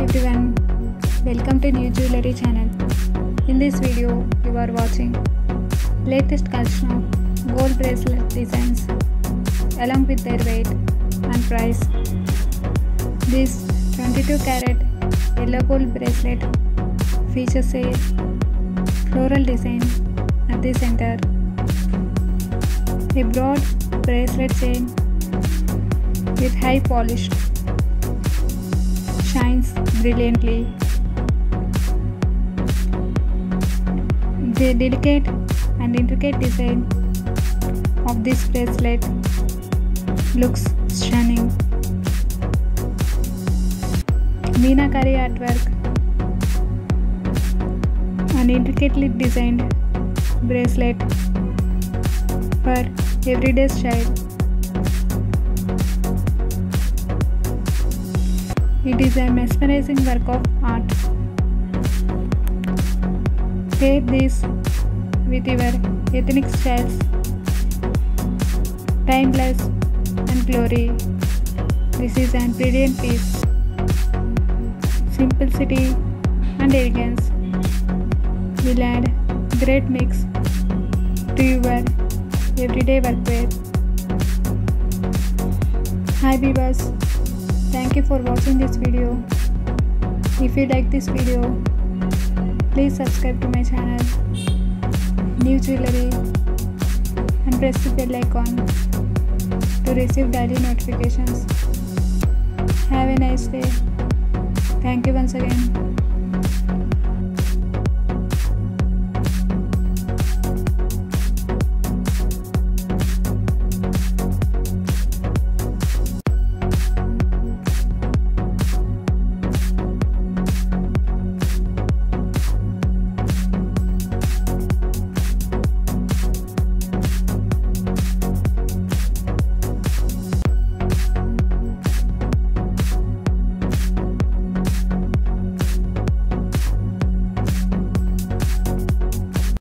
everyone, welcome to New Jewellery channel. In this video, you are watching latest collection of gold bracelet designs along with their weight and price. This 22 carat yellow gold bracelet features a floral design at the center, a broad bracelet chain with high polished shines brilliantly. The delicate and intricate design of this bracelet looks stunning. Meenakari artwork an intricately designed bracelet for everyday style. It is a mesmerizing work of art. Pair this with your ethnic styles, timeless and glory. This is an brilliant piece. Simplicity and elegance will add great mix to your everyday workwear. Hi viewers, thank you for watching this video. If you like this video, please subscribe to my channel New Jewellery and press the bell icon to receive daily notifications. Have a nice day. Thank you once again.